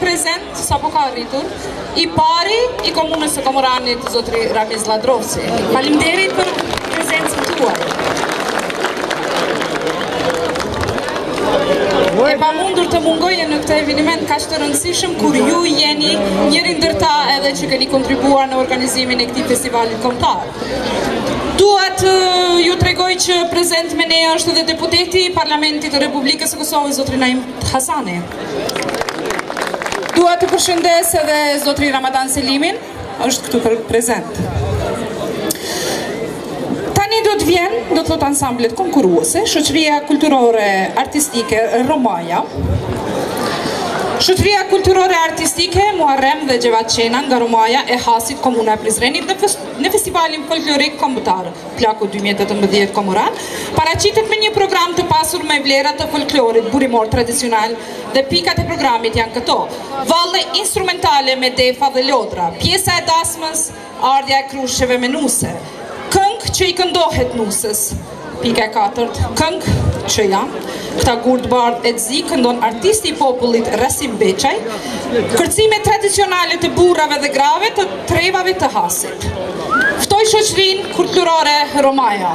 Prezent, sapo ka arritur, i pari i komunës së Komoranit, zotri Ramiz Lladrovci. Faleminderit për prezencën tuaj. E pamundur të mungoje në këtë eveniment kaq të rëndësishëm kur ju jeni njëri ndër ta edhe që keni kontribuar në organizimin e këtij festivalit kombëtar. Dua t'ju tregoj që prezent me ne është edhe deputeti i Parlamentit të Republikës së Kosovës, zotri Naim Hasani. Dua të përshëndes edhe zotri Ramadan Selimin, është këtu për prezent. Tani do të vjen, do të thotë ansamblet konkurruese, shoqëria kulturore artistike Romaja, Shoqëria kulturore artistike, Muharrem dhe Xhevat Qena nga Romaja e Hasit, Komuna e Prizrenit, në festivalin folklorik kombëtar. Plaku dy mijë e tetëmbëdhjetë Komoran paraqitet me një program të pasur me vlera të folklorit burimor tradicional dhe pikat e programit janë këto, valle instrumentale me defa dhe lodra, pjesa e dasmës, ardhja e krushqve me nuse, këngë që i këndohet nuses, pika e katërt, këngë që janë këta gurtë bardhë e zi këndon artisti i popullit Rasim Beqaj, kërcime tradicionale të burrave dhe grave të trevave të Hasit. Ftoj shoqërinë kulturore Romaja.